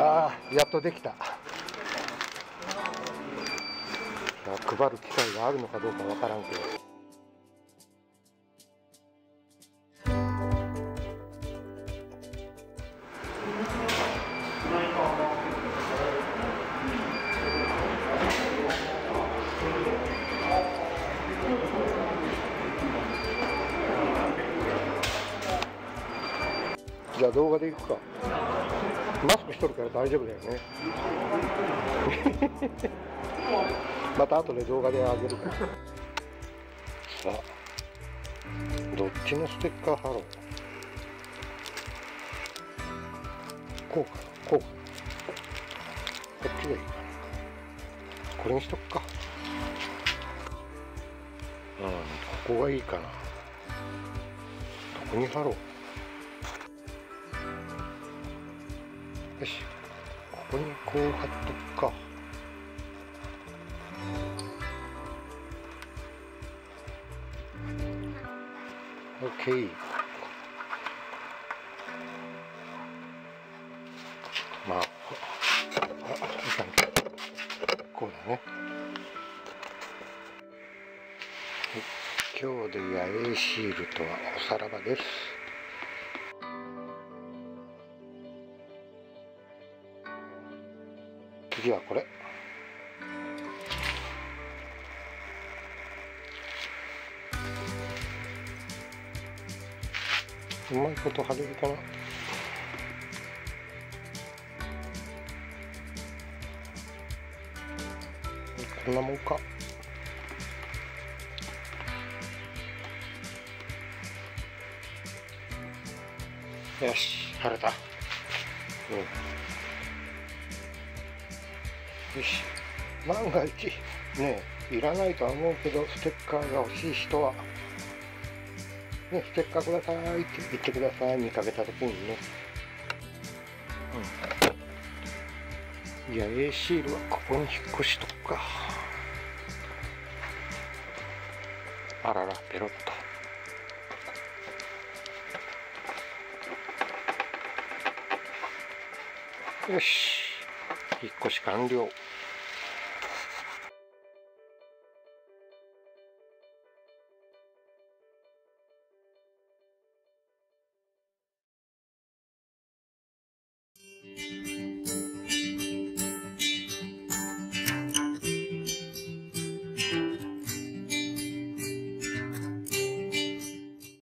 ああやっとできた。配る機会があるのかどうかわからんけど。じゃあ動画でいくか。マスクしとるから大丈夫だよね。また後で動画であげるから。さあどっちのステッカー貼ろう。こうかこうか。こっちがいいかな。これにしとくか。うんここがいいかな。どこに貼ろう。よし。ここにこう貼っとくか。OK まああいかんけどこうだね。今日で八重シールとはおさらばです。次はこれ。うまいこと貼れるかな。こんなもんか。よし貼れた。うん。よし万が一ねいらないとは思うけどステッカーが欲しい人はねステッカーくださいって言ってください見かけた時にね。うん。いや A シールはここに引っ越しとくか。あららペロッと。よし。引っ越し完了